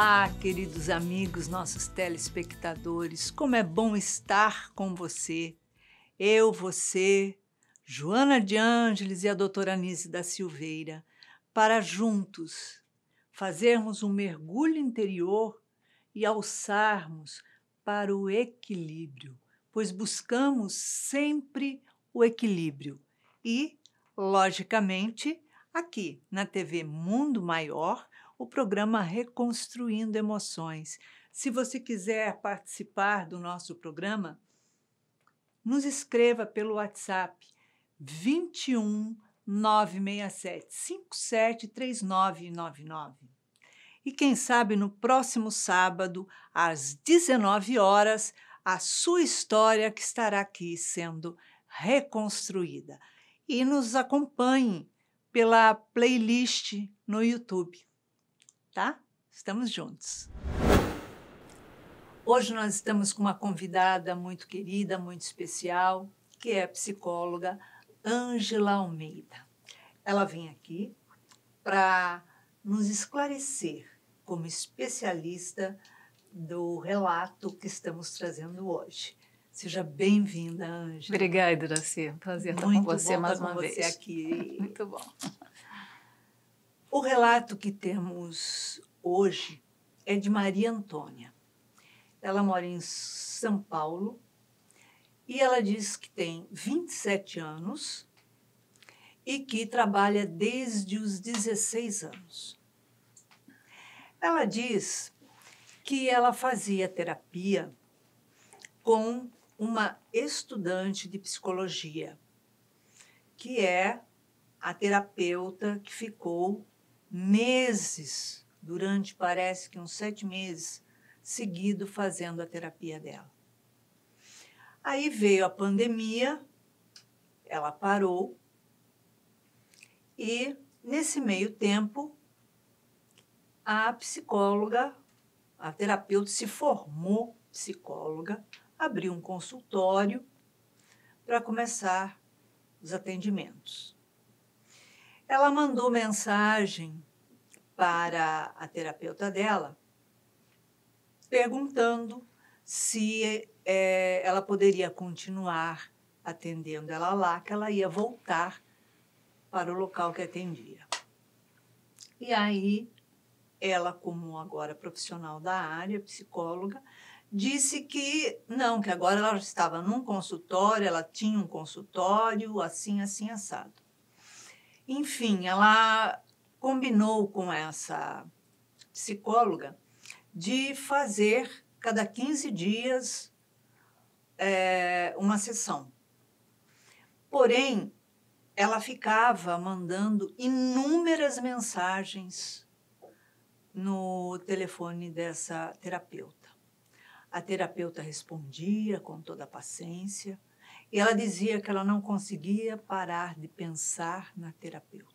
Olá, queridos amigos, nossos telespectadores, como é bom estar com você. Eu, você, Joana de Ângeles e a doutora Anise da Silveira, para juntos fazermos um mergulho interior e alçarmos para o equilíbrio, pois buscamos sempre o equilíbrio e, logicamente, aqui na TV Mundo Maior, o programa Reconstruindo Emoções. Se você quiser participar do nosso programa, nos escreva pelo WhatsApp 21 967 573999. E quem sabe no próximo sábado, às 19 horas, a sua história que estará aqui sendo reconstruída. E nos acompanhe pela playlist no YouTube. Tá? Estamos juntos. Hoje nós estamos com uma convidada muito querida, muito especial, que é a psicóloga Ângela Almeida. Ela vem aqui para nos esclarecer como especialista do relato que estamos trazendo hoje. Seja bem-vinda, Ângela. Obrigada, Iraci. Prazer estar com você mais uma com vez. você aqui. Muito bom. O relato que temos hoje é de Maria Antônia. Ela mora em São Paulo e ela diz que tem 27 anos e que trabalha desde os 16 anos. Ela diz que ela fazia terapia com uma estudante de psicologia, que é a terapeuta que ficou meses, durante parece que uns sete meses, seguido fazendo a terapia dela. Aí veio a pandemia, ela parou, e nesse meio tempo, a psicóloga, a terapeuta se formou psicóloga abriu um consultório para começar os atendimentos. Ela mandou mensagem para a terapeuta dela, perguntando se é, ela poderia continuar atendendo ela lá, que ela ia voltar para o local que atendia. E aí, ela, como agora profissional da área, psicóloga, disse que não, que agora ela estava num consultório, ela tinha um consultório, assim, assim, assado. Enfim, ela combinou com essa psicóloga de fazer cada 15 dias é, uma sessão. Porém, ela ficava mandando inúmeras mensagens no telefone dessa terapeuta. A terapeuta respondia com toda a paciência e ela dizia que ela não conseguia parar de pensar na terapeuta.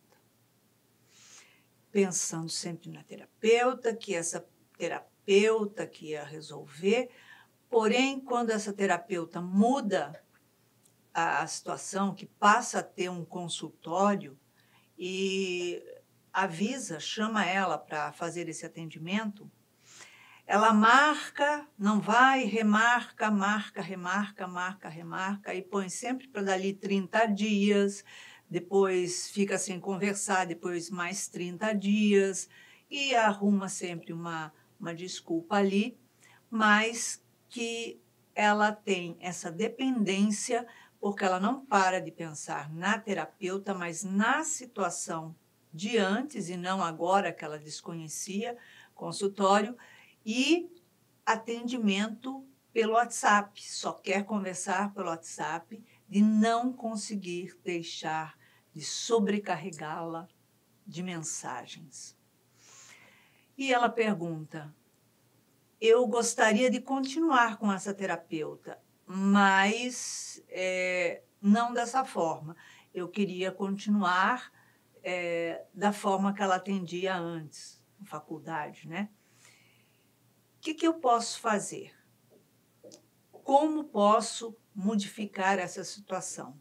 Pensando sempre na terapeuta, que essa terapeuta que ia resolver, porém, quando essa terapeuta muda a, situação, que passa a ter um consultório e avisa, chama ela para fazer esse atendimento, ela marca, não vai, remarca, marca, remarca, marca, remarca, e põe sempre para dali 30 dias, depois fica sem conversar, depois mais 30 dias, e arruma sempre uma, uma desculpa ali, mas que ela tem essa dependência, porque ela não para de pensar na terapeuta, mas na situação de antes e não agora que ela desconhecia, consultório, e atendimento pelo WhatsApp. Só quer conversar pelo WhatsApp, de não conseguir deixar de sobrecarregá-la de mensagens. E ela pergunta: Eu gostaria de continuar com essa terapeuta, mas é, não dessa forma. Eu queria continuar é, da forma que ela atendia antes, na faculdade, né? Que, que eu posso fazer? Como posso modificar essa situação?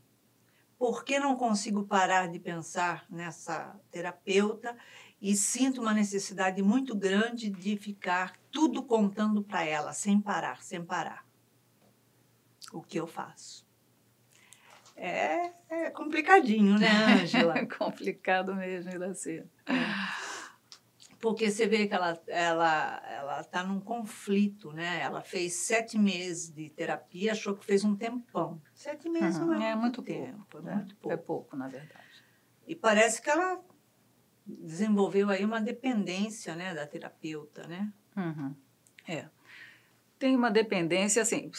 Por que não consigo parar de pensar nessa terapeuta e sinto uma necessidade muito grande de ficar tudo contando para ela, sem parar, sem parar. O que eu faço? É, é complicadinho, né, Ângela? é complicado mesmo, Iraci. É. Porque você vê que ela ela ela está num conflito, né? Ela fez sete meses de terapia, achou que fez um tempão. Sete meses uhum. não é, é muito, muito tempo, pouco, é muito pouco. É pouco, na verdade. E parece que ela desenvolveu aí uma dependência, né, da terapeuta, né? Uhum. É. Tem uma dependência, assim,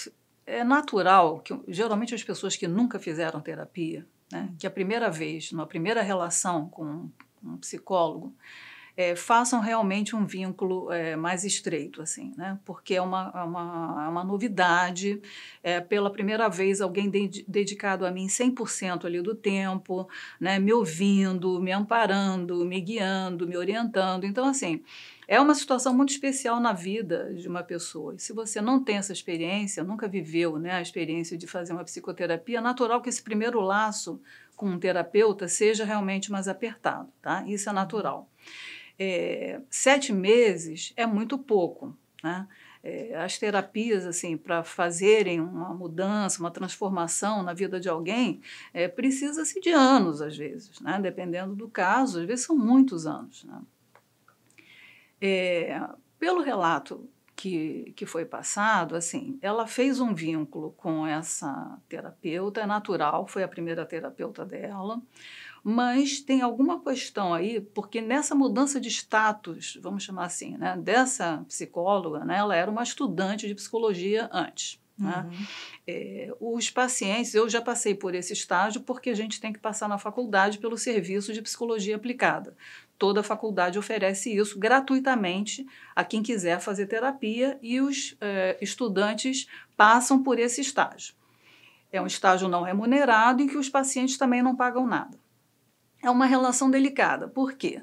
é natural que geralmente as pessoas que nunca fizeram terapia, né, que a primeira vez, numa primeira relação com um psicólogo, é, façam realmente um vínculo é, mais estreito, assim, né? Porque é uma, é uma, é uma novidade, é, pela primeira vez alguém de, dedicado a mim 100% ali do tempo, né? Me ouvindo, me amparando, me guiando, me orientando. Então, assim, é uma situação muito especial na vida de uma pessoa. E se você não tem essa experiência, nunca viveu né, a experiência de fazer uma psicoterapia, é natural que esse primeiro laço com um terapeuta seja realmente mais apertado, tá? Isso é natural é, sete meses é muito pouco. Né? É, as terapias, assim, para fazerem uma mudança, uma transformação na vida de alguém, é, precisa-se de anos, às vezes, né? dependendo do caso, às vezes são muitos anos. Né? É, pelo relato que, que foi passado, assim, ela fez um vínculo com essa terapeuta, é natural, foi a primeira terapeuta dela, mas tem alguma questão aí, porque nessa mudança de status, vamos chamar assim, né, dessa psicóloga, né, ela era uma estudante de psicologia antes. Né? Uhum. É, os pacientes, eu já passei por esse estágio porque a gente tem que passar na faculdade pelo serviço de psicologia aplicada. Toda faculdade oferece isso gratuitamente a quem quiser fazer terapia e os é, estudantes passam por esse estágio. É um estágio não remunerado em que os pacientes também não pagam nada é uma relação delicada. Por quê?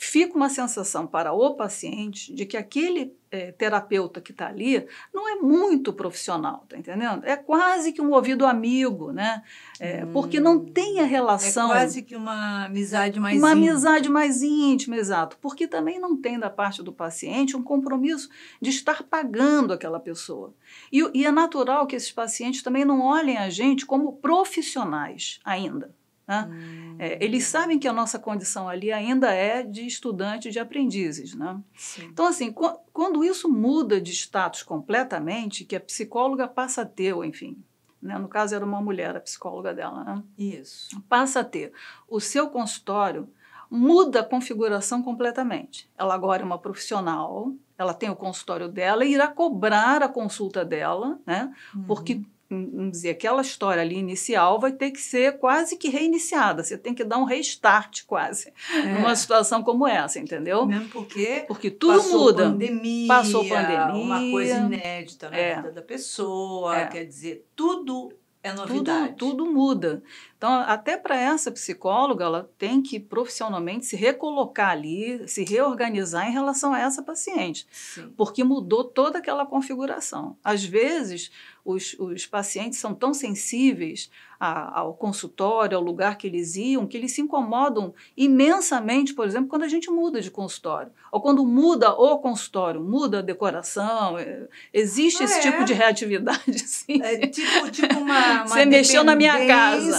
Fica uma sensação para o paciente de que aquele é, terapeuta que está ali não é muito profissional, tá entendendo? É quase que um ouvido amigo, né? É, hum, porque não tem a relação. É quase que uma amizade mais uma íntima. Uma amizade mais íntima, exato. Porque também não tem da parte do paciente um compromisso de estar pagando aquela pessoa. E, e é natural que esses pacientes também não olhem a gente como profissionais ainda. Né? Hum. É, eles sabem que a nossa condição ali ainda é de estudante, de aprendizes. Né? Então, assim, quando isso muda de status completamente, que a psicóloga passa a ter, ou enfim, né? no caso era uma mulher, a psicóloga dela, né? Isso. Passa a ter o seu consultório, muda a configuração completamente. Ela agora é uma profissional, ela tem o consultório dela e irá cobrar a consulta dela, né? Uhum. Porque vamos dizer, aquela história ali inicial vai ter que ser quase que reiniciada. Você tem que dar um restart quase é. numa situação como essa, entendeu? Mesmo porque, porque tudo passou muda. Pandemia, passou pandemia, uma coisa inédita na é. vida da pessoa, é. quer dizer, tudo é novidade. Tudo, tudo muda. Então, até para essa psicóloga, ela tem que profissionalmente se recolocar ali, se reorganizar em relação a essa paciente, Sim. porque mudou toda aquela configuração. Às vezes, os, os pacientes são tão sensíveis a, ao consultório, ao lugar que eles iam, que eles se incomodam imensamente, por exemplo, quando a gente muda de consultório. Ou quando muda o consultório, muda a decoração. É, existe ah, esse tipo é? tipo de reatividade, sim. É tipo, tipo uma, uma Você mexeu na minha casa.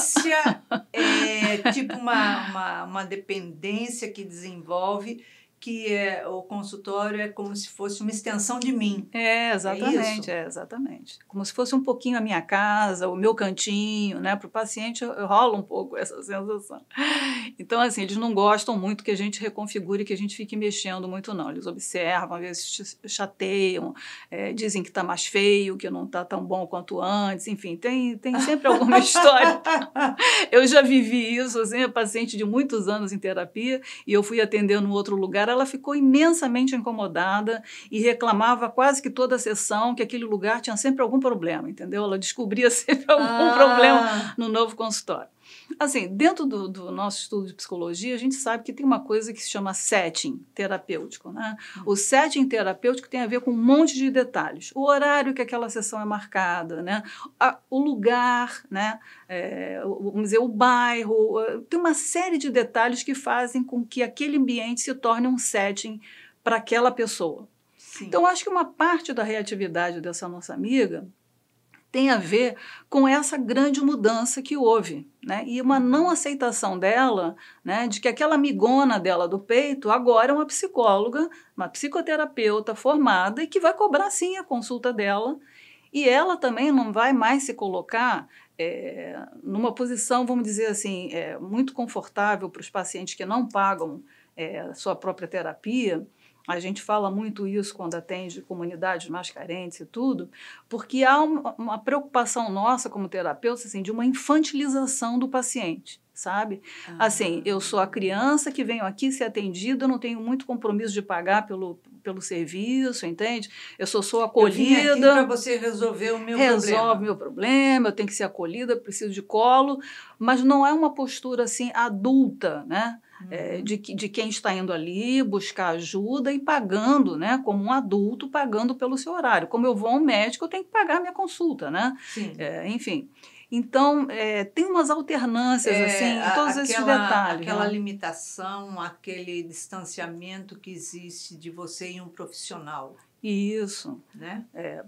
É tipo uma, uma, uma dependência que desenvolve que é, o consultório é como se fosse uma extensão de mim. É, exatamente, é, é exatamente. Como se fosse um pouquinho a minha casa, o meu cantinho, né? Para o paciente rola um pouco essa sensação. Então, assim, eles não gostam muito que a gente reconfigure, que a gente fique mexendo muito, não. Eles observam, às vezes chateiam, é, dizem que está mais feio, que não está tão bom quanto antes, enfim, tem, tem sempre alguma história. eu já vivi isso, assim, paciente de muitos anos em terapia, e eu fui atender num outro lugar ela ficou imensamente incomodada e reclamava quase que toda a sessão que aquele lugar tinha sempre algum problema, entendeu? Ela descobria sempre algum ah. problema no novo consultório. Assim, dentro do, do, nosso estudo de psicologia, a gente sabe que tem uma coisa que se chama setting terapêutico. Né? O setting terapêutico tem a ver com um monte de detalhes. O horário que aquela sessão é marcada, né? A, o lugar, né? É, vamos dizer, o bairro. Tem uma série de detalhes que fazem com que aquele ambiente se torne um setting para aquela pessoa. Sim. Então, acho que uma parte da reatividade dessa nossa amiga tem a ver com essa grande mudança que houve, né? E uma não aceitação dela, né, de que aquela amigona dela do peito agora é uma psicóloga, uma psicoterapeuta formada e que vai cobrar sim a consulta dela. E ela também não vai mais se colocar é, numa posição, vamos dizer assim, é, muito confortável para os pacientes que não pagam é, sua própria terapia a gente fala muito isso quando atende comunidades mais carentes e tudo, porque há uma, uma preocupação nossa como terapeuta assim, de uma infantilização do paciente sabe? Ah. Assim, eu sou a criança que venho aqui ser atendida, eu não tenho muito compromisso de pagar pelo, pelo serviço, entende? Eu só sou acolhida. para você resolver o meu resolve problema. Resolve meu problema, eu tenho que ser acolhida, preciso de colo, mas não é uma postura assim adulta, né? É, uhum. de, de quem está indo ali buscar ajuda e pagando, né? Como um adulto pagando pelo seu horário. Como eu vou ao médico, eu tenho que pagar minha consulta, né? É, enfim. Então, é, tem umas alternâncias, é, assim, em todos aquela, esses detalhes. Aquela né? limitação, aquele distanciamento que existe de você e um profissional. Isso. Né? É,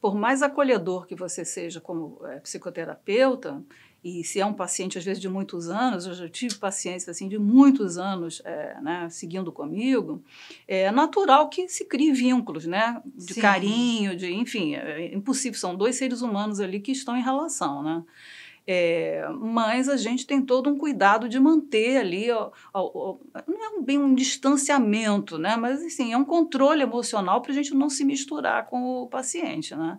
por mais acolhedor que você seja como é, psicoterapeuta, e se é um paciente, às vezes, de muitos anos, eu já tive pacientes assim, de muitos anos é, né, seguindo comigo, é natural que se crie vínculos, né? De Sim. carinho, de, enfim, é impossível. São dois seres humanos ali que estão em relação, né? É, mas a gente tem todo um cuidado de manter ali, ó, ó, ó, não é bem um distanciamento, né? mas assim, é um controle emocional para a gente não se misturar com o paciente. Né?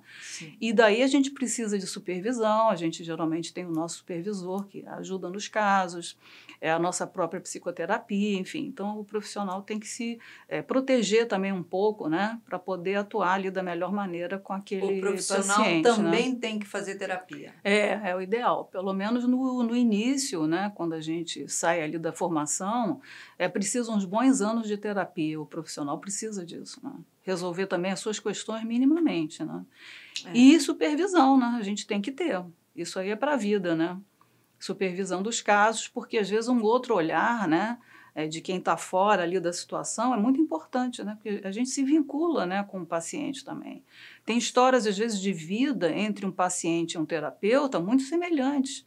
E daí a gente precisa de supervisão, a gente geralmente tem o nosso supervisor que ajuda nos casos, é a nossa própria psicoterapia, enfim. Então, o profissional tem que se é, proteger também um pouco, né, para poder atuar ali da melhor maneira com aquele O profissional paciente, né? também né? tem que fazer terapia. É, é o ideal. Pelo menos no, no início, né, quando a gente sai ali da formação, é preciso uns bons anos de terapia. O profissional precisa disso, né? Resolver também as suas questões minimamente, né? É. E supervisão, né? A gente tem que ter. Isso aí é para a vida, né? supervisão dos casos, porque às vezes um outro olhar, né, é, de quem está fora ali da situação é muito importante, né, porque a gente se vincula, né, com o paciente também. Tem histórias às vezes de vida entre um paciente e um terapeuta muito semelhantes.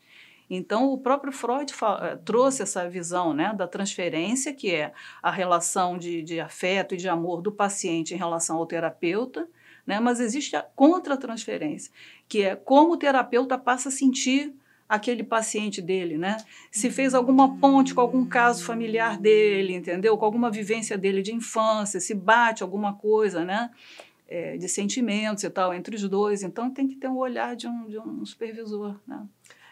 Então, o próprio Freud eh, trouxe essa visão né, da transferência, que é a relação de, de afeto e de amor do paciente em relação ao terapeuta, né, mas existe a contra-transferência, que é como o terapeuta passa a sentir aquele paciente dele, né? Se fez alguma ponte com algum caso familiar dele, entendeu? Com alguma vivência dele de infância, se bate alguma coisa, né? É, de sentimentos e tal entre os dois. Então tem que ter um olhar de um, de um supervisor, né?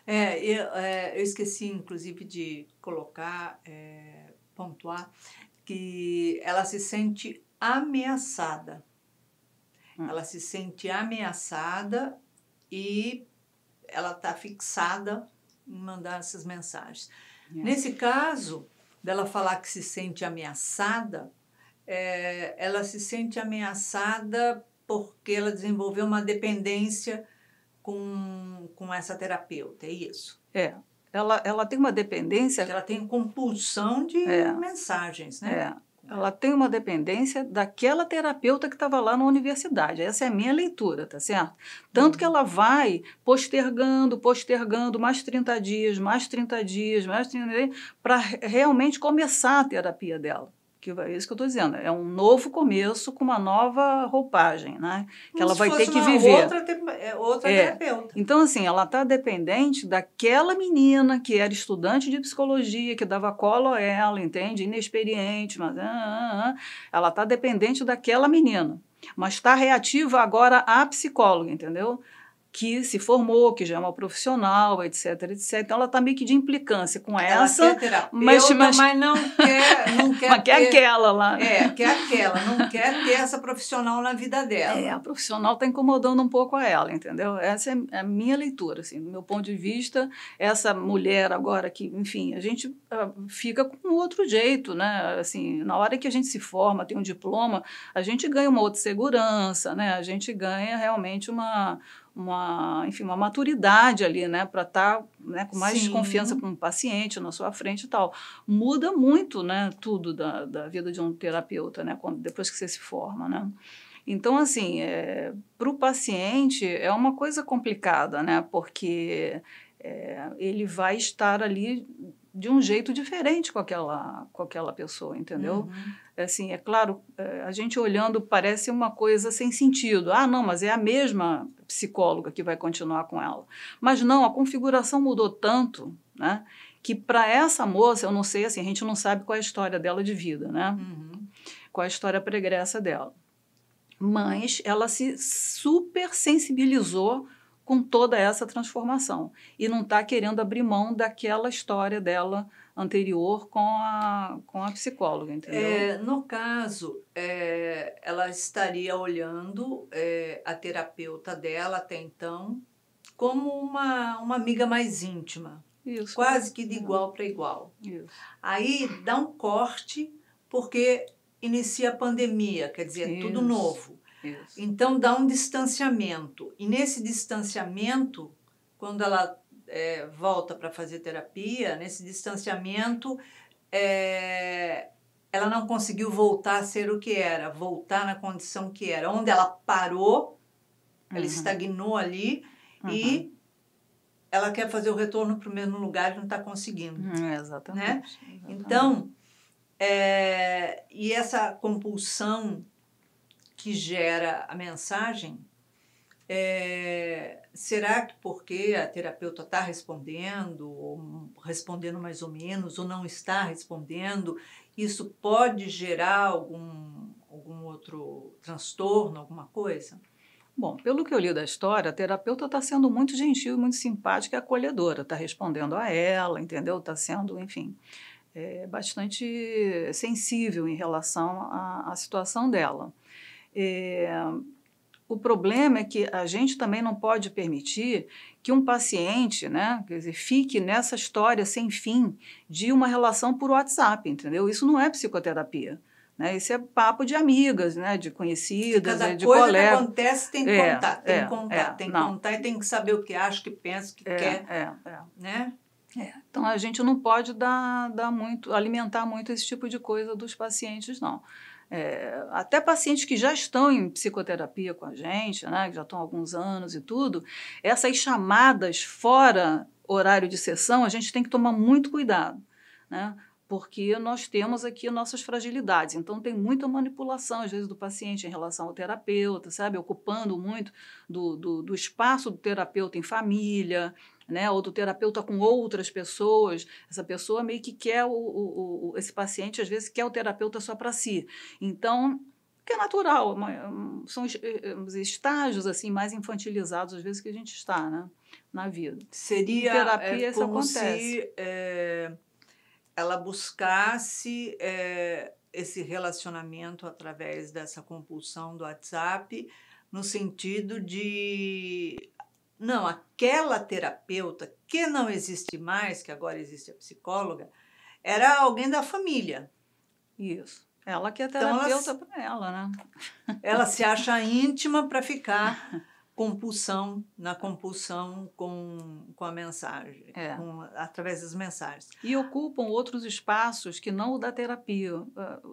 É, eu, é, eu esqueci, inclusive, de colocar, é, pontuar, que ela se sente ameaçada. Hum. Ela se sente ameaçada e ela está fixada em mandar essas mensagens. É. Nesse caso, dela falar que se sente ameaçada, é, ela se sente ameaçada porque ela desenvolveu uma dependência com, com essa terapeuta, é isso? É. Ela, ela tem uma dependência. Ela tem compulsão de é. mensagens, né? É. Ela tem uma dependência daquela terapeuta que estava lá na universidade. Essa é a minha leitura, tá certo? Tanto que ela vai postergando, postergando mais 30 dias, mais 30 dias, mais 30 dias, para realmente começar a terapia dela que é isso que eu estou dizendo, é um novo começo com uma nova roupagem, né? Que Como ela vai ter que viver. Outra, é, outra é. terapeuta. Então, assim, ela está dependente daquela menina que era estudante de psicologia, que dava colo a ela, entende? Inexperiente, mas. Ah, ah, ah. Ela está dependente daquela menina. Mas está reativa agora à psicóloga, entendeu? Que se formou, que já é uma profissional, etc, etc. Então ela está meio que de implicância com ela essa, terapeuta, mas, mas, mas não quer, não quer, mas quer aquela lá. É, quer aquela, não quer ter essa profissional na vida dela. É, a profissional está incomodando um pouco a ela, entendeu? Essa é a minha leitura, assim, do meu ponto de vista, essa mulher agora que, enfim, a gente uh, fica com outro jeito, né? Assim, na hora que a gente se forma, tem um diploma, a gente ganha uma outra segurança, né? A gente ganha realmente uma uma, enfim, uma maturidade ali, né, para estar tá, né, com mais Sim. confiança com o paciente na sua frente e tal. Muda muito, né, tudo da, da vida de um terapeuta, né, quando, depois que você se forma, né. Então, assim, é, para o paciente é uma coisa complicada, né, porque é, ele vai estar ali de um jeito diferente com aquela, com aquela pessoa, entendeu? Uhum. Assim, é claro, é, a gente olhando parece uma coisa sem sentido. Ah, não, mas é a mesma psicóloga que vai continuar com ela. Mas não, a configuração mudou tanto, né? Que para essa moça, eu não sei, assim, a gente não sabe qual é a história dela de vida, né? Uhum. Qual é a história pregressa dela. Mas ela se super sensibilizou com toda essa transformação e não está querendo abrir mão daquela história dela anterior com a, com a psicóloga, entendeu? É, no caso, é, ela estaria olhando é, a terapeuta dela até então como uma, uma amiga mais íntima, Isso. quase que de igual para igual. Isso. Aí dá um corte porque inicia a pandemia, quer dizer, é tudo novo. Isso. Então dá um distanciamento. E nesse distanciamento, quando ela é, volta para fazer terapia, nesse distanciamento, é, ela não conseguiu voltar a ser o que era, voltar na condição que era. Onde ela parou, ela uhum. estagnou ali uhum. e ela quer fazer o retorno para o mesmo lugar e não está conseguindo. Uhum, exatamente. Né? exatamente. Então, é, e essa compulsão que gera a mensagem, é, será que porque a terapeuta está respondendo, ou respondendo mais ou menos, ou não está respondendo, isso pode gerar algum, algum outro transtorno, alguma coisa? Bom, pelo que eu li da história, a terapeuta está sendo muito gentil, muito simpática e acolhedora, está respondendo a ela, entendeu? Está sendo, enfim, é, bastante sensível em relação à, à situação dela. É, o problema é que a gente também não pode permitir que um paciente, né, quer dizer, fique nessa história sem fim de uma relação por WhatsApp, entendeu? Isso não é psicoterapia. Né? Isso é papo de amigas, né? de conhecidas, Cada de coisa que acontece tem que é, contar, tem é, que contar, é, tem que contar e tem que saber o que acha, o que pensa, o que é, quer. É, é. Né? É. Então a gente não pode dar, dar muito, alimentar muito esse tipo de coisa dos pacientes, não. É, até pacientes que já estão em psicoterapia com a gente, né, que já estão há alguns anos e tudo, essas chamadas fora horário de sessão, a gente tem que tomar muito cuidado, né? Porque nós temos aqui nossas fragilidades. Então, tem muita manipulação, às vezes, do paciente em relação ao terapeuta, sabe? Ocupando muito do, do, do espaço do terapeuta em família, né? Ou do terapeuta com outras pessoas. Essa pessoa meio que quer o, o, o esse paciente, às vezes, quer o terapeuta só para si. Então, que é natural, são os eh, estágios assim mais infantilizados às vezes que a gente está, né, na vida. Seria terapia, é, como se é, ela buscasse é, esse relacionamento através dessa compulsão do WhatsApp, no sentido de não, aquela terapeuta que não existe mais, que agora existe a psicóloga, era alguém da família. Isso. Ela que é terapeuta então, para ela, né? Ela se acha íntima para ficar compulsão na compulsão com, com a mensagem, é. com, através das mensagens. E ocupam outros espaços que não o da terapia.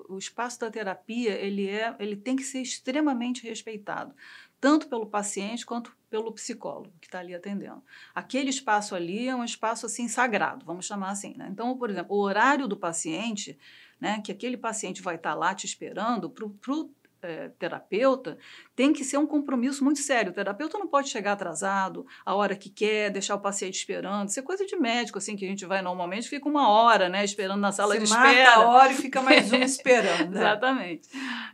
O espaço da terapia ele é, ele tem que ser extremamente respeitado, tanto pelo paciente quanto pelo psicólogo que está ali atendendo. Aquele espaço ali é um espaço assim sagrado, vamos chamar assim. Né? Então, por exemplo, o horário do paciente, né, que aquele paciente vai estar tá lá te esperando, para o é, terapeuta tem que ser um compromisso muito sério. O terapeuta não pode chegar atrasado, a hora que quer, deixar o paciente esperando. Isso é coisa de médico, assim, que a gente vai normalmente, fica uma hora, né, esperando na sala Você de marca espera. a hora e fica mais um esperando. né? Exatamente.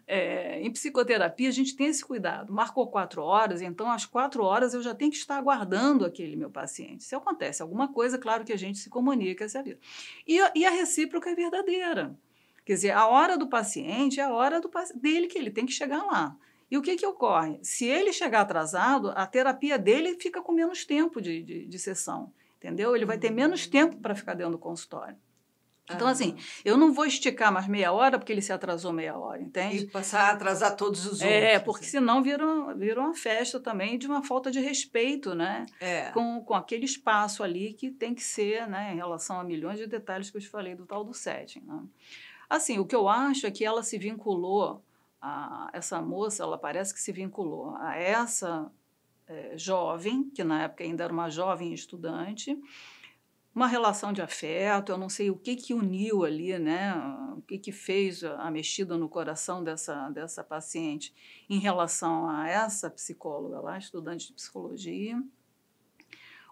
É, em psicoterapia, a gente tem esse cuidado. Marcou quatro horas, então às quatro horas eu já tenho que estar aguardando aquele meu paciente. Se acontece alguma coisa, claro que a gente se comunica essa vida. E, a- e a recíproca é verdadeira. Quer dizer, a hora do paciente é a hora do, dele que ele tem que chegar lá. E o que, que ocorre? Se ele chegar atrasado, a terapia dele fica com menos tempo de, de, de sessão. Entendeu? Ele vai ter menos tempo para ficar dentro do consultório. Então, Ah. assim, eu não vou esticar mais meia hora porque ele se atrasou meia hora, entende? E passar a atrasar todos os outros. É, porque né? senão vira, vira uma festa também de uma falta de respeito, né? É. Com, com aquele espaço ali que tem que ser, né, em relação a milhões de detalhes que eu te falei do tal do setting. Né? Assim, o que eu acho é que ela se vinculou, a, essa moça, ela parece que se vinculou a essa eh, jovem, que na época ainda era uma jovem estudante, uma relação de afeto, eu não sei o que que uniu ali, né? O que que fez a mexida no coração dessa dessa paciente em relação a essa psicóloga lá, estudante de psicologia.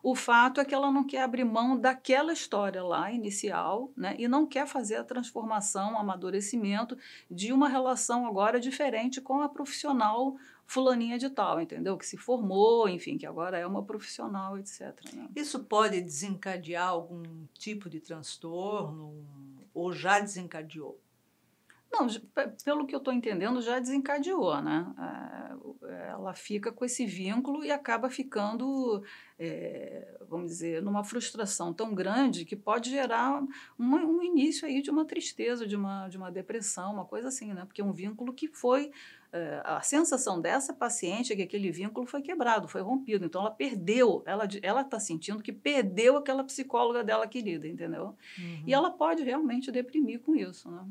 O fato é que ela não quer abrir mão daquela história lá inicial, né? E não quer fazer a transformação, o amadurecimento de uma relação agora diferente com a profissional fulaninha de tal, entendeu? Que se formou, enfim, que agora é uma profissional, etc. né? Isso pode desencadear algum tipo de transtorno ou já desencadeou? Não, pelo que eu estou entendendo, já desencadeou, né? É, o- Ela fica com esse vínculo e acaba ficando, é, vamos dizer, numa frustração tão grande que pode gerar uma- um início aí de uma tristeza, de uma, de uma depressão, uma coisa assim, né? Porque é um vínculo que foi. é, a sensação dessa paciente é que aquele vínculo foi quebrado, foi rompido. Então ela perdeu, ela está sentindo que perdeu aquela psicóloga dela querida, entendeu? E ela pode realmente deprimir com isso, né?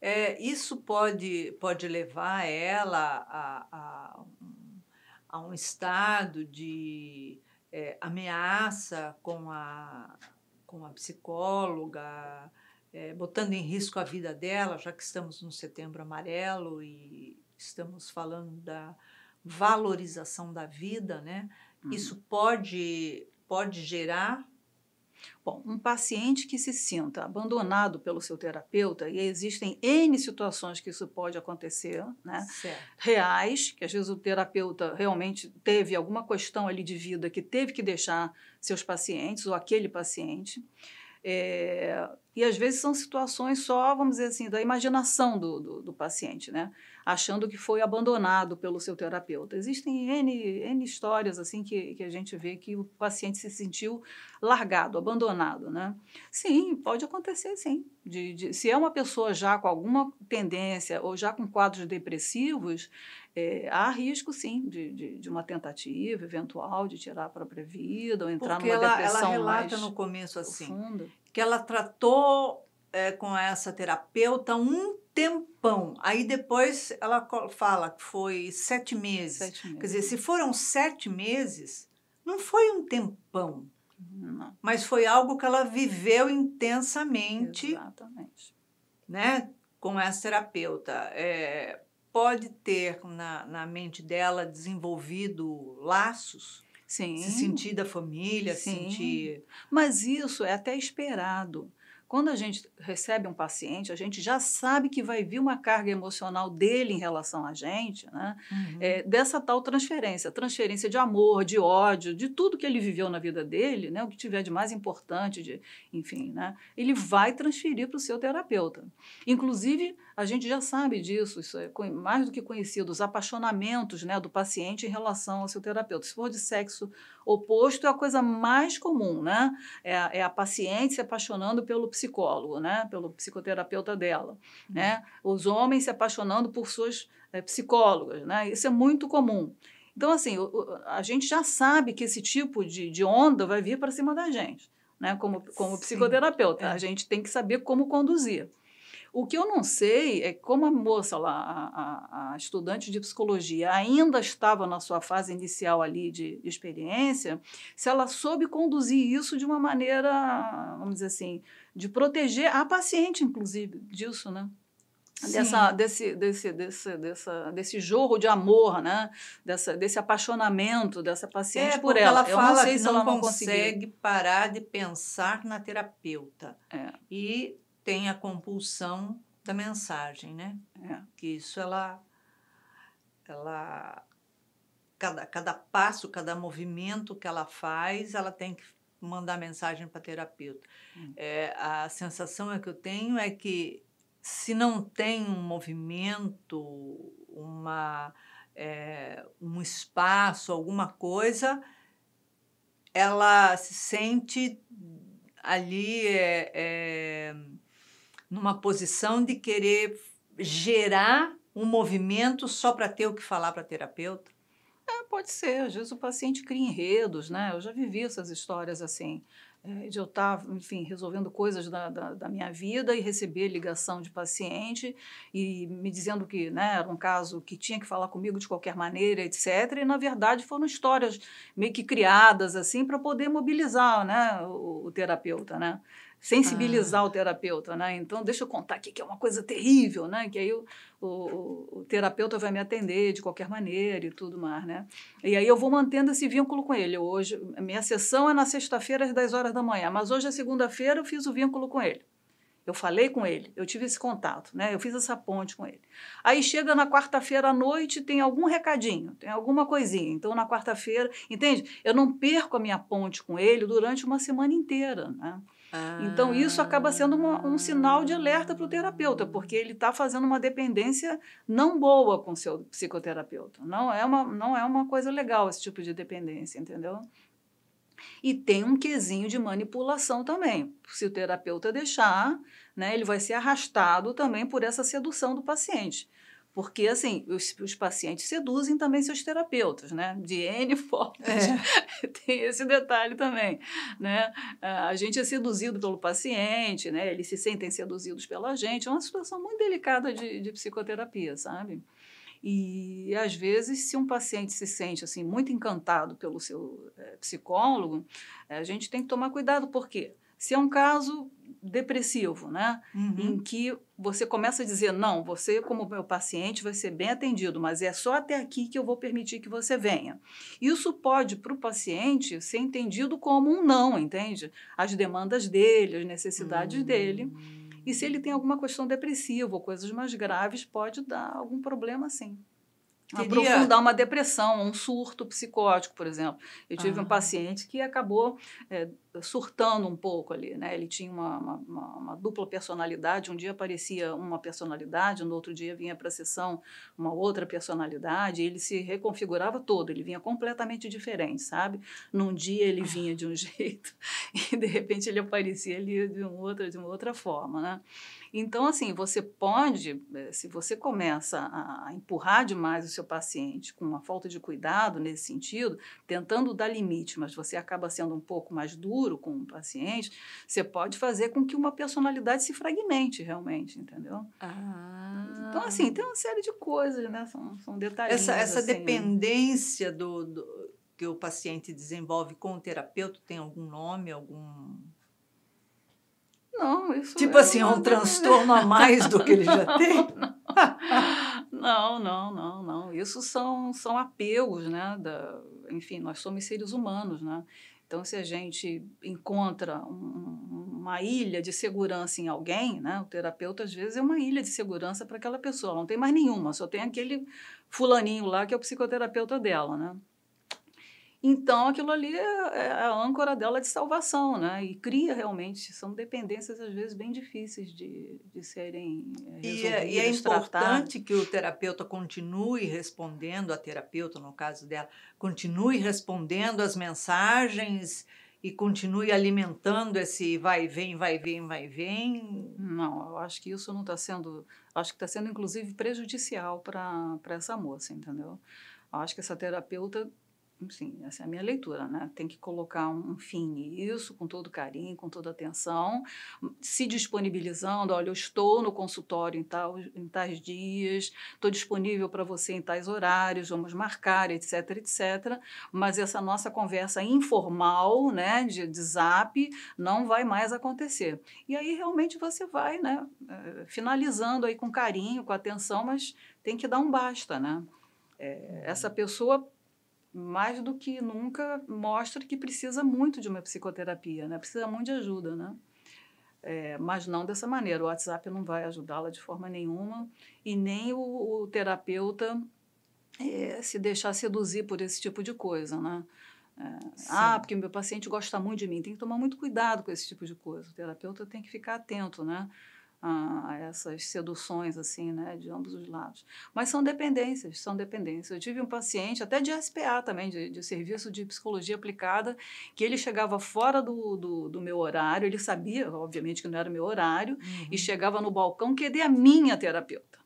É, isso pode, pode levar ela a, a, um- a um estado de é, ameaça com a, com a psicóloga, é, botando em risco a vida dela, já que estamos no Setembro Amarelo e estamos falando da valorização da vida, né? Uhum. Isso pode, pode gerar Bom, um paciente que se sinta abandonado pelo seu terapeuta, e existem N situações que isso pode acontecer, né? certo. reais, que às vezes o terapeuta realmente teve alguma questão ali de vida que teve que deixar seus pacientes ou aquele paciente. É, e às vezes são situações só, vamos dizer assim, da imaginação do, do, do paciente, né? Achando que foi abandonado pelo seu terapeuta. Existem N, N histórias assim que, que a gente vê que o paciente se sentiu largado, abandonado. Né? Sim, pode acontecer sim. De, de, se é uma pessoa já com alguma tendência ou já com quadros depressivos, é, há risco sim de, de, de, uma tentativa eventual de tirar a própria vida ou entrar Porque numa ela, depressão ela relata no começo assim profunda. que ela tratou é, com essa terapeuta um tempão. Aí depois ela fala que foi sete meses. Sete meses. Quer dizer, se foram sete meses, não foi um tempão, Não, mas foi algo que ela viveu intensamente, exatamente. né, com essa terapeuta. É, pode ter na, na mente dela desenvolvido laços, Sim. se sentir da família, Sim. sentir. Mas isso é até esperado. Quando a gente recebe um paciente, a gente já sabe que vai vir uma carga emocional dele em relação a gente, né? É, dessa tal transferência, transferência de amor, de ódio, de tudo que ele viveu na vida dele, né? O que tiver de mais importante, de, enfim, né? Ele vai transferir para o seu terapeuta. Inclusive, a gente já sabe disso, isso é mais do que conhecido, os apaixonamentos, né, do paciente em relação ao seu terapeuta. Se for de sexo oposto, é a coisa mais comum, né? É a, é a paciente se apaixonando pelo psicólogo, né? Pelo psicoterapeuta dela, né? Os homens se apaixonando por suas eh, psicólogas, né? Isso é muito comum. Então, assim, a gente já sabe que esse tipo de, de onda vai vir para cima da gente, né? Como, como Sim, psicoterapeuta. é. A gente tem que saber como conduzir. O que eu não sei é como a moça lá, a, a- a estudante de psicologia, ainda estava na sua fase inicial ali de, de experiência, se ela soube conduzir isso de uma maneira, vamos dizer assim, de proteger a paciente, inclusive, disso, né? dessa, desse, desse, desse, dessa, desse jorro de amor, né? Dessa, desse apaixonamento dessa paciente é, por ela. ela fala Eu não sei que se não ela não consegue parar de pensar na terapeuta. É. E tem a compulsão da mensagem, né? É. Que isso ela, ela cada, cada passo, cada movimento que ela faz, ela tem que mandar mensagem para terapeuta. Hum. É, a sensação é que eu tenho é que se não tem um movimento, uma, é, um espaço, alguma coisa, ela se sente ali é, é, numa posição de querer gerar um movimento só para ter o que falar para terapeuta. É, pode ser. Às vezes o paciente cria enredos, né? Eu já vivi essas histórias assim. É, de eu estar, enfim, resolvendo coisas da, da, da, minha vida e receber ligação de paciente e me dizendo que né, era um caso que tinha que falar comigo de qualquer maneira, etc. E, na verdade, foram histórias meio que criadas, assim, para poder mobilizar né, o, o terapeuta, né? Sensibilizar ah. o terapeuta, né? Então, deixa eu contar aqui que é uma coisa terrível, né? Que aí o, o, o, terapeuta vai me atender de qualquer maneira e tudo mais, né? E aí eu vou mantendo esse vínculo com ele. Hoje, minha sessão é na sexta-feira às 10 horas da manhã, mas hoje é segunda-feira eu fiz o vínculo com ele. Eu falei com ele, eu tive esse contato, né? Eu fiz essa ponte com ele. Aí chega na quarta-feira à noite, tem algum recadinho, tem alguma coisinha. Então, na quarta-feira, entende? Eu não perco a minha ponte com ele durante uma semana inteira, né? Então, isso acaba sendo uma, um sinal de alerta para o terapeuta, porque ele está fazendo uma dependência não boa com o seu psicoterapeuta. Não é, uma, não é uma coisa legal esse tipo de dependência, entendeu? E tem um quesinho de manipulação também. Se o terapeuta deixar, né, ele vai ser arrastado também por essa sedução do paciente. Porque, assim, os, os, pacientes seduzem também seus terapeutas, né? De N formas. É. Tem esse detalhe também, né? A gente é seduzido pelo paciente, né? Eles se sentem seduzidos pela gente. É uma situação muito delicada de, de psicoterapia, sabe? E, às vezes, se um paciente se sente, assim, muito encantado pelo seu é, psicólogo, a gente tem que tomar cuidado, por quê? Se é um caso depressivo, né? Uhum. Em que você começa a dizer, não, você como meu paciente vai ser bem atendido, mas é só até aqui que eu vou permitir que você venha. Isso pode, para o paciente, ser entendido como um não, entende? As demandas dele, as necessidades uhum. dele. E se ele tem alguma questão depressiva ou coisas mais graves, pode dar algum problema sim. Teria... Aprofundar uma depressão, um surto psicótico, por exemplo. Eu tive ah. um paciente que acabou é, surtando um pouco ali, né? Ele tinha uma, uma, uma, dupla personalidade. Um dia aparecia uma personalidade, no outro dia vinha para a sessão uma outra personalidade. Ele se reconfigurava todo. Ele vinha completamente diferente, sabe? Num dia ele vinha de um jeito e de repente ele aparecia ali de um outra, de uma outra forma, né? Então, assim, você pode, eh, se você começa a empurrar demais o seu paciente com uma falta de cuidado nesse sentido, tentando dar limite, mas você acaba sendo um pouco mais duro com o paciente, você pode fazer com que uma personalidade se fragmente realmente, entendeu? Ah. Então, assim, tem uma série de coisas, né? São, são detalhes. Essa, essa assim, dependência do, do, que o paciente desenvolve com o terapeuta tem algum nome, algum não, isso Tipo é assim, é um transtorno a mais do que ele já tem? Não, não, não, não. Isso são, são apegos, né? Da, enfim, nós somos seres humanos, né? Então, se a gente encontra um, uma ilha de segurança em alguém, né? O terapeuta, às vezes, é uma ilha de segurança para aquela pessoa. Não tem mais nenhuma, só tem aquele fulaninho lá que é o psicoterapeuta dela, né? Então, aquilo ali é, é a âncora dela de salvação, né? E cria realmente, são dependências às vezes bem difíceis de, de serem resolvidas, e é, e é importante que o terapeuta continue respondendo, a terapeuta, no caso dela, continue respondendo as mensagens e continue alimentando esse vai vem, vai vem, vai vem? Não, eu acho que isso não está sendo, acho que está sendo inclusive prejudicial para essa moça, entendeu? Eu acho que essa terapeuta sim, essa é a minha leitura, né? Tem que colocar um fim nisso, com todo carinho, com toda atenção, se disponibilizando. Olha, eu estou no consultório em, tal, em tais dias, estou disponível para você em tais horários, vamos marcar, etc, etc. Mas essa nossa conversa informal, né, de, de zap, não vai mais acontecer. E aí realmente você vai, né, eh, finalizando aí com carinho, com atenção, mas tem que dar um basta, né? É, essa pessoa mais do que nunca mostra que precisa muito de uma psicoterapia, né? Precisa muito de ajuda, né? É, mas não dessa maneira. O WhatsApp não vai ajudá-la de forma nenhuma e nem o, o terapeuta é, se deixar seduzir por esse tipo de coisa, né? É, ah, porque meu paciente gosta muito de mim. Tem que tomar muito cuidado com esse tipo de coisa. O terapeuta tem que ficar atento, né? A, essas seduções assim, né, de ambos os lados. Mas são dependências, são dependências. Eu tive um paciente, até de SPA também, de, de serviço de psicologia aplicada, que ele chegava fora do, do, do, meu horário, ele sabia, obviamente, que não era meu horário, uhum. e chegava no balcão, cadê a minha terapeuta?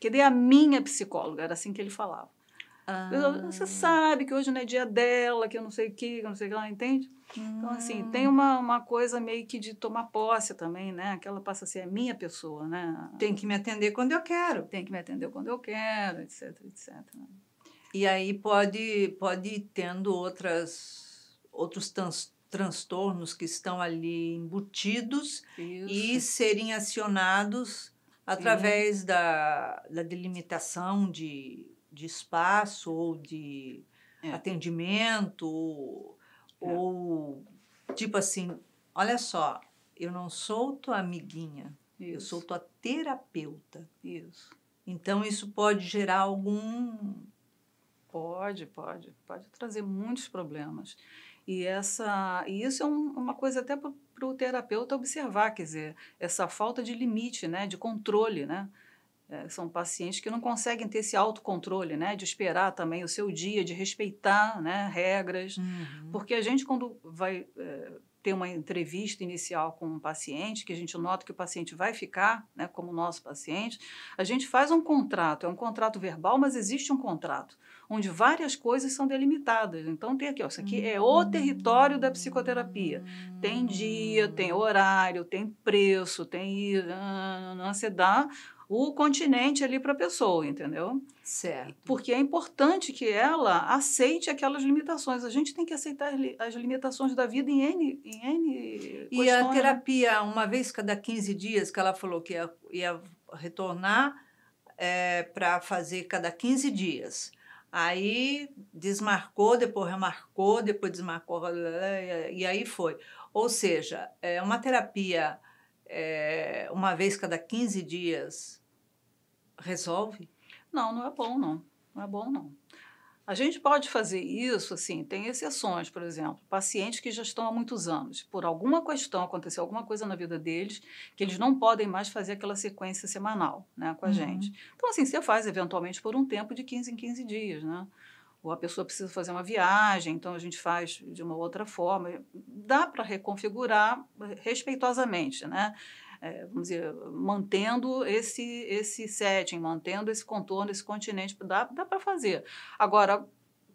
Cadê a minha psicóloga? Era assim que ele falava. Ah. Você sabe que hoje não é dia dela, que eu não sei o que, que eu não sei o que lá, entende? Então, assim, tem hum. uma, uma coisa meio que de tomar posse também, né? Aquela passa a ser a minha pessoa, né? Tem que me atender quando eu quero. Tem que me atender quando eu quero, etc, etc. E aí pode, pode ir tendo outras, outros trans, transtornos que estão ali embutidos Isso. e serem acionados através da, da delimitação de, de espaço ou de é. atendimento é. Ou, tipo assim, olha só, eu não sou tua amiguinha, isso. eu sou tua terapeuta. Isso. Então, isso pode gerar algum. Pode, pode. Pode trazer muitos problemas. E, essa, e isso é um, uma coisa até para o terapeuta observar, quer dizer, essa falta de limite, né, de controle, né? É, são pacientes que não conseguem ter esse autocontrole, né? De esperar também o seu dia, de respeitar né, regras. Uhum. Porque a gente, quando vai é, ter uma entrevista inicial com um paciente, que a gente nota que o paciente vai ficar né, como nosso paciente, a gente faz um contrato. É um contrato verbal, mas existe um contrato, onde várias coisas são delimitadas. Então, tem aqui, ó, isso aqui é o território da psicoterapia. Tem dia, tem horário, tem preço, tem... Você dá o continente ali para a pessoa, entendeu? Certo. Porque é importante que ela aceite aquelas limitações. A gente tem que aceitar as limitações da vida em N, em N E a né? terapia, uma vez cada 15 dias, que ela falou que ia, ia retornar é, para fazer cada 15 dias. Aí desmarcou, depois remarcou, depois desmarcou, e aí foi. Ou seja, é uma terapia é, uma vez cada 15 dias resolve? Não, não é bom, não. Não é bom, não. A gente pode fazer isso, assim, tem exceções, por exemplo, pacientes que já estão há muitos anos, por alguma questão, aconteceu alguma coisa na vida deles, que eles não podem mais fazer aquela sequência semanal, né, com a uhum. gente. Então, assim, você faz eventualmente por um tempo de 15 em 15 dias, né? Ou a pessoa precisa fazer uma viagem, então a gente faz de uma outra forma. Dá para reconfigurar respeitosamente, né? É, vamos dizer, mantendo esse, esse setting, mantendo esse contorno, esse continente, dá, dá para fazer. Agora,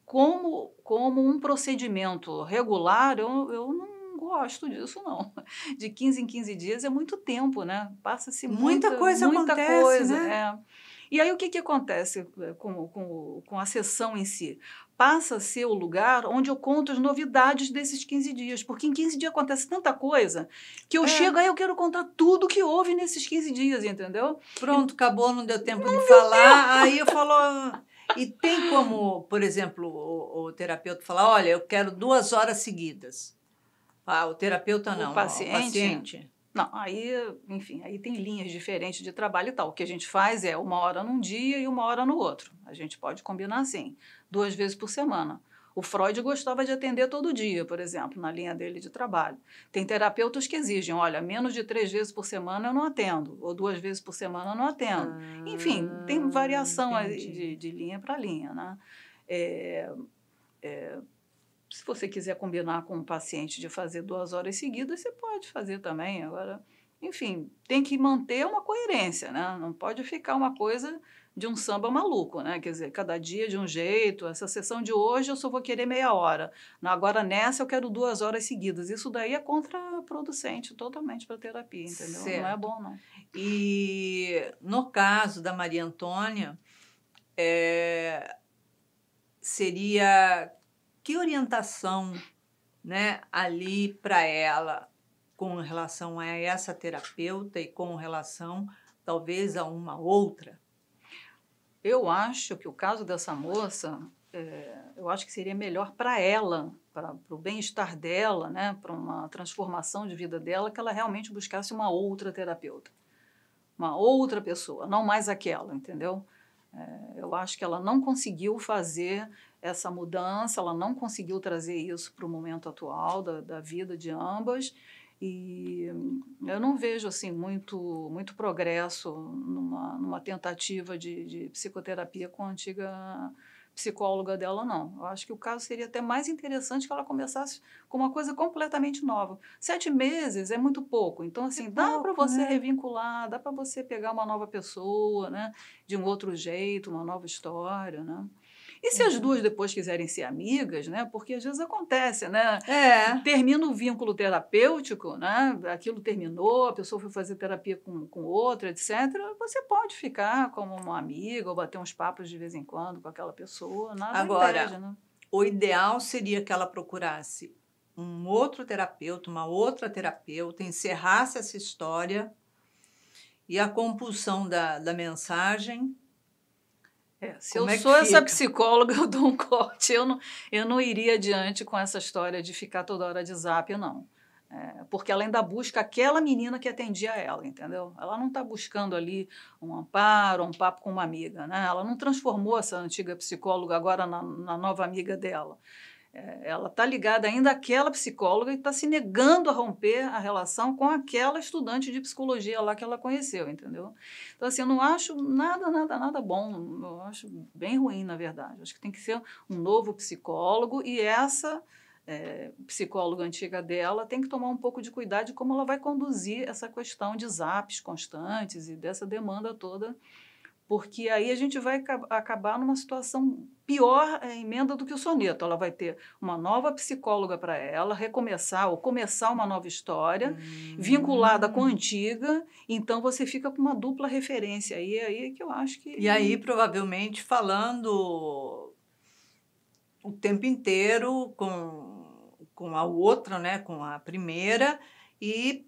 como, como um procedimento regular, eu, eu não gosto disso, não. De 15 em 15 dias é muito tempo, né? Passa-se muita, muita coisa, muita acontece, coisa. Né? É. E aí o que, que acontece eh, com, com, com a sessão em si? Passa a ser o lugar onde eu conto as novidades desses 15 dias, porque em 15 dias acontece tanta coisa que eu é. chego aí eu quero contar tudo que houve nesses 15 dias, entendeu? Pronto, acabou, não deu tempo não de falar. Tempo. Aí eu falo. E tem como, por exemplo, o, o terapeuta falar: olha, eu quero duas horas seguidas. Ah, o terapeuta não, o paciente. O paciente. Não, aí, enfim, aí tem linhas diferentes de trabalho e tal. O que a gente faz é uma hora num dia e uma hora no outro. A gente pode combinar assim, duas vezes por semana. O Freud gostava de atender todo dia, por exemplo, na linha dele de trabalho. Tem terapeutas que exigem, olha, menos de três vezes por semana eu não atendo, ou duas vezes por semana eu não atendo. Ah, Enfim, tem variação de, de, linha para linha, né? É, é, se você quiser combinar com um paciente de fazer duas horas seguidas, você pode fazer também. Agora, enfim, tem que manter uma coerência, né? Não pode ficar uma coisa de um samba maluco, né? Quer dizer, cada dia de um jeito. Essa sessão de hoje eu só vou querer meia hora. Agora nessa eu quero duas horas seguidas. Isso daí é contraproducente totalmente para terapia, entendeu? Certo. Não é bom, não. E no caso da Maria Antônia, é, seria que orientação né, ali para ela com relação a essa terapeuta e com relação talvez a uma outra? Eu acho que o caso dessa moça, é, eu acho que seria melhor para ela, para o bem-estar dela, né, para uma transformação de vida dela, que ela realmente buscasse uma outra terapeuta, uma outra pessoa, não mais aquela, entendeu? É, eu acho que ela não conseguiu fazer essa mudança, ela não conseguiu trazer isso para o momento atual da, da vida de ambas. E eu não vejo assim muito, muito progresso numa, numa tentativa de, de psicoterapia com a antiga psicóloga dela, não. Eu acho que o caso seria até mais interessante que ela começasse com uma coisa completamente nova. Sete meses é muito pouco, então assim é dá para você né? revincular, dá para você pegar uma nova pessoa, né, de um outro jeito, uma nova história, né. E se as uhum. duas depois quiserem ser amigas, né? Porque às vezes acontece, né? É. Termina o vínculo terapêutico, né? Aquilo terminou, a pessoa foi fazer terapia com, com outra, etc. Você pode ficar como uma amiga ou bater uns papos de vez em quando com aquela pessoa. Nada Agora, impede, né? o ideal seria que ela procurasse um outro terapeuta, uma outra terapeuta, encerrasse essa história e a compulsão da, da mensagem é, se Como eu é sou essa psicóloga, eu dou um corte. Eu não, eu não iria adiante com essa história de ficar toda hora de zap, não. É, porque ela ainda busca aquela menina que atendia ela, entendeu? Ela não está buscando ali um amparo, um papo com uma amiga, né? Ela não transformou essa antiga psicóloga agora na, na nova amiga dela. É, ela está ligada ainda àquela psicóloga e está se negando a romper a relação com aquela estudante de psicologia lá que ela conheceu, entendeu? Então, assim, eu não acho nada, nada, nada bom. Eu acho bem ruim, na verdade. Acho que tem que ser um novo psicólogo e essa é, psicóloga antiga dela tem que tomar um pouco de cuidado de como ela vai conduzir essa questão de zaps constantes e dessa demanda toda porque aí a gente vai acabar numa situação pior é, emenda do que o soneto. Ela vai ter uma nova psicóloga para ela, recomeçar ou começar uma nova história, hum. vinculada com a antiga, então você fica com uma dupla referência. E é aí que eu acho que. E aí, provavelmente, falando o tempo inteiro com, com a outra, né, com a primeira, e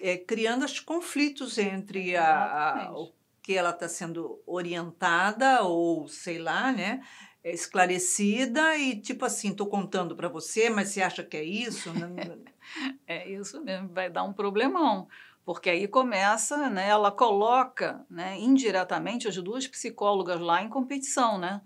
é, criando os conflitos entre a, a, o que ela está sendo orientada ou sei lá, né? esclarecida e tipo assim, estou contando para você, mas você acha que é isso? é isso mesmo, vai dar um problemão, porque aí começa, né? Ela coloca, né? Indiretamente as duas psicólogas lá em competição, né?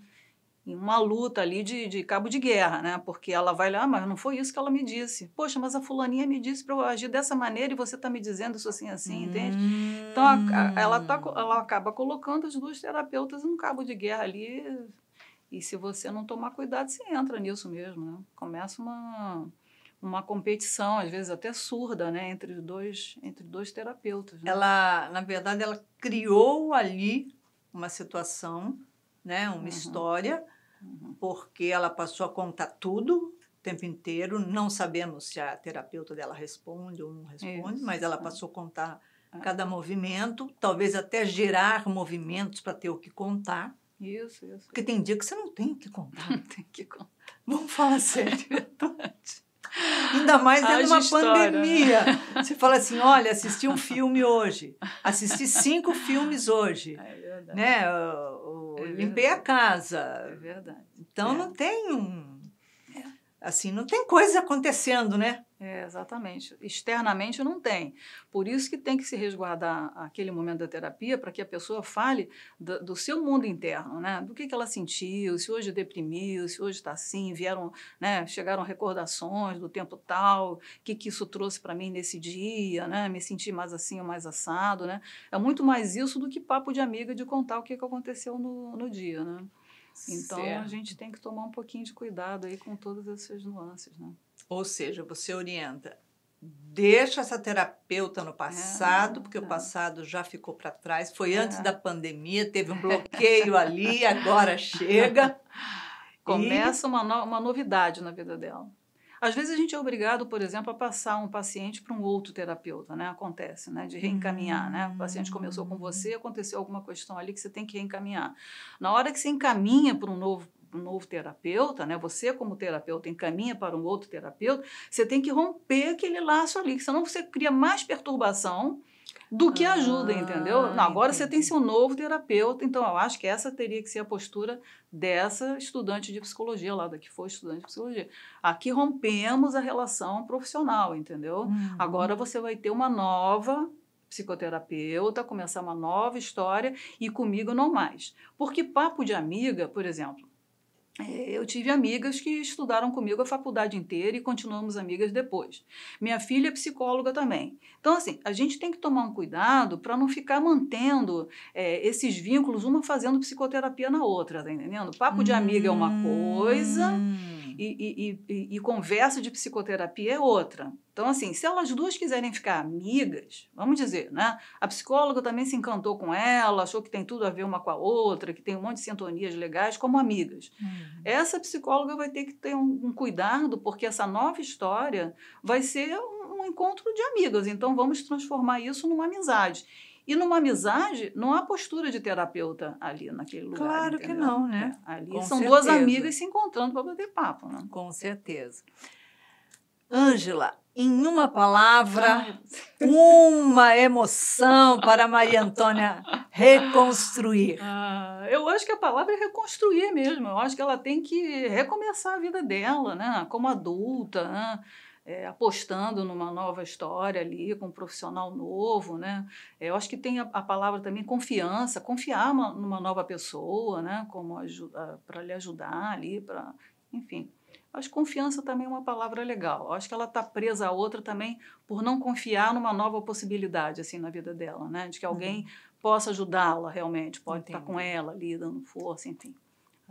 Em uma luta ali de, de cabo de guerra, né? Porque ela vai lá, ah, mas não foi isso que ela me disse. Poxa, mas a fulaninha me disse para eu agir dessa maneira e você está me dizendo isso assim, assim, hum. entende? Então, a, a, ela, tá, ela acaba colocando as duas terapeutas num cabo de guerra ali. E se você não tomar cuidado, você entra nisso mesmo, né? Começa uma, uma competição, às vezes até surda, né? Entre dois, entre dois terapeutas. Né? Ela, na verdade, ela criou ali uma situação, né? Uma uhum. história Uhum. porque ela passou a contar tudo o tempo inteiro. Não sabemos se a terapeuta dela responde ou não responde, isso. mas ela passou a contar é. cada movimento, talvez até gerar movimentos para ter o que contar. Isso, isso. Porque tem dia que você não tem o que contar. Não tem que contar. Vamos falar sério. Ainda mais dentro de uma história. pandemia. Você fala assim: olha, assisti um filme hoje, assisti cinco filmes hoje. É verdade. Né? É limpei a casa. É verdade. Então é. não tem um. Assim, não tem coisa acontecendo, né? É, exatamente. Externamente não tem. Por isso que tem que se resguardar aquele momento da terapia para que a pessoa fale do, do, seu mundo interno, né? Do que, que ela sentiu, se hoje deprimiu, se hoje está assim, vieram, né? Chegaram recordações do tempo tal, o que, que isso trouxe para mim nesse dia, né? Me senti mais assim ou mais assado, né? É muito mais isso do que papo de amiga de contar o que, que aconteceu no, no dia, né? Então certo. a gente tem que tomar um pouquinho de cuidado aí com todas essas nuances, né? Ou seja, você orienta deixa essa terapeuta no passado, É, porque o é. passado já ficou para trás. Foi É. antes da pandemia, teve um bloqueio ali, agora chega. Começa uma, no- uma novidade na vida dela. Às vezes a gente é obrigado, por exemplo, a passar um paciente para um outro terapeuta, né? Acontece, né? De reencaminhar, né? O paciente começou com você, aconteceu alguma questão ali que você tem que reencaminhar. Na hora que você encaminha para um novo um novo terapeuta, né? Você como terapeuta encaminha para um outro terapeuta, você tem que romper aquele laço ali, senão você cria mais perturbação do que Ah, ajuda, entendeu? Não, agora você tem entendi. seu novo terapeuta, então eu acho que essa teria que ser a postura dessa estudante de psicologia lá, da que foi estudante de psicologia. Aqui rompemos a relação profissional, entendeu? Uhum. Agora você vai ter uma nova psicoterapeuta, começar uma nova história e comigo não mais. Porque papo de amiga, por exemplo, eu tive amigas que estudaram comigo a faculdade inteira e continuamos amigas depois. Minha filha é psicóloga também. Então, assim, a gente tem que tomar um cuidado para não ficar mantendo é, esses vínculos, uma fazendo psicoterapia na outra, tá entendendo? Papo de amiga é uma coisa Hum. E, e- e- e conversa de psicoterapia é outra. Então, assim, se elas duas quiserem ficar amigas, vamos dizer, né? A psicóloga também se encantou com ela, achou que tem tudo a ver uma com a outra, que tem um monte de sintonias legais como amigas. Hum. Essa psicóloga vai ter que ter um, um cuidado, porque essa nova história vai ser um, um encontro de amigas. Então, vamos transformar isso numa amizade. E numa amizade, não há postura de terapeuta ali naquele lugar. Claro que entendeu? não, né? É, ali Com são duas certeza. amigas se encontrando para bater papo, né? Com certeza. Ângela, em uma palavra, uma emoção para Maria Antônia reconstruir. Ah, eu acho que a palavra é reconstruir mesmo. Eu acho que ela tem que recomeçar a vida dela, né? Como adulta, né? É, apostando numa nova história ali, com um profissional novo, né? É, eu acho que tem a, a palavra também confiança, confiar uma- numa nova pessoa, né? Como para lhe ajudar ali, para, enfim. Acho que confiança também é uma palavra legal. Acho que ela está presa a outra também por não confiar numa nova possibilidade assim na vida dela, né? De que alguém possa ajudá-la realmente, pode estar com ela ali, dando força, enfim,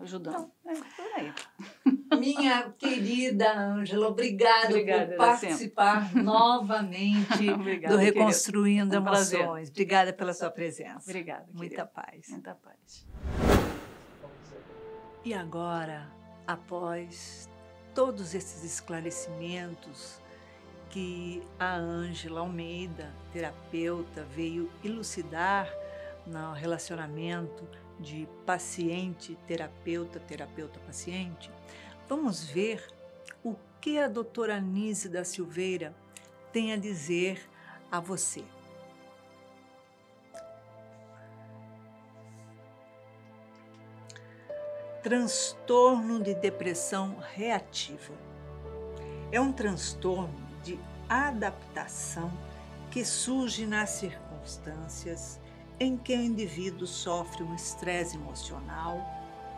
ajudando. É, por aí. Minha querida Ângela, obrigada, Obrigada, por participar novamente Obrigada, do. Reconstruindo Um prazer. Emoções. Obrigada pela sua presença. Obrigada. Muita querida. paz. Muita paz. E agora, após todos esses esclarecimentos que a Ângela Almeida, terapeuta, veio elucidar no relacionamento de paciente-terapeuta, terapeuta-paciente, vamos ver o que a doutora Anise da Silveira tem a dizer a você. Transtorno de depressão reativa. É um transtorno de adaptação que surge nas circunstâncias em que o indivíduo sofre um estresse emocional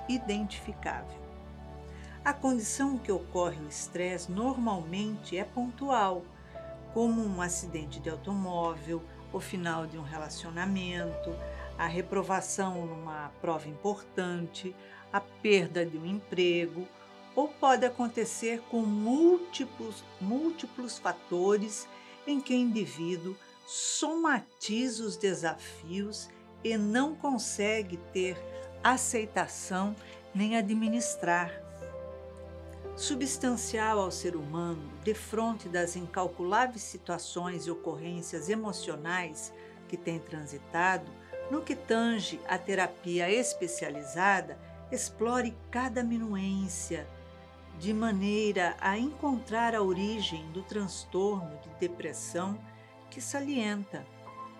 identificável. A condição que ocorre o estresse normalmente é pontual, como um acidente de automóvel, o final de um relacionamento, a reprovação numa prova importante, a perda de um emprego, ou pode acontecer com múltiplos, múltiplos fatores em que o indivíduo somatiza os desafios e não consegue ter aceitação nem administrar. Substancial ao ser humano, defronte das incalculáveis situações e ocorrências emocionais que tem transitado, no que tange à terapia especializada, explore cada minuência, de maneira a encontrar a origem do transtorno de depressão que salienta,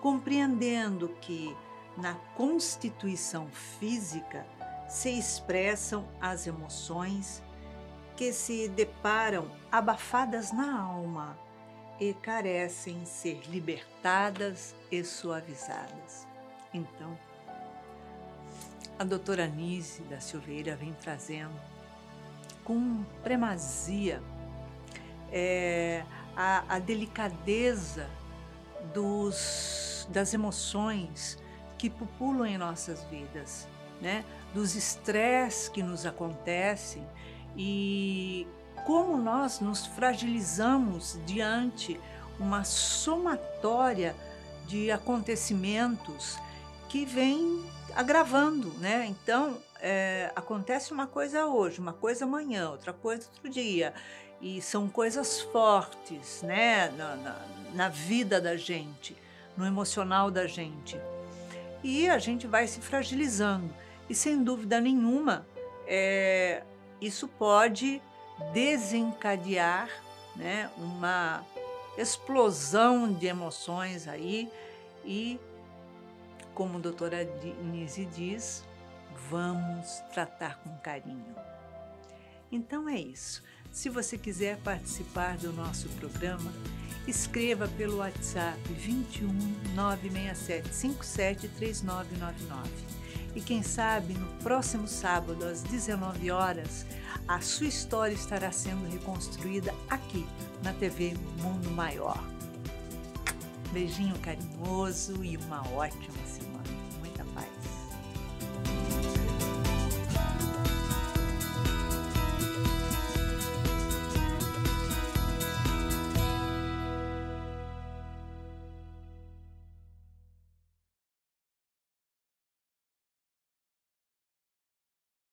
compreendendo que na constituição física se expressam as emoções que se deparam abafadas na alma e carecem ser libertadas e suavizadas. Então, a doutora Anise da Silveira vem trazendo com primazia é, a, a delicadeza dos, das emoções que pupulam em nossas vidas, né? dos estresses que nos acontecem e como nós nos fragilizamos diante uma somatória de acontecimentos que vem agravando, né? Então, é, acontece uma coisa hoje, uma coisa amanhã, outra coisa outro dia, e são coisas fortes, né? Na, na, na vida da gente, no emocional da gente. E a gente vai se fragilizando. E sem dúvida nenhuma, é, isso pode desencadear né, uma explosão de emoções aí e, como a doutora Nise diz, vamos tratar com carinho. Então é isso. Se você quiser participar do nosso programa, escreva pelo WhatsApp 21 967 57 3999. E quem sabe no próximo sábado às 19 horas, a sua história estará sendo reconstruída aqui na TV Mundo Maior. Beijinho carinhoso e uma ótima semana.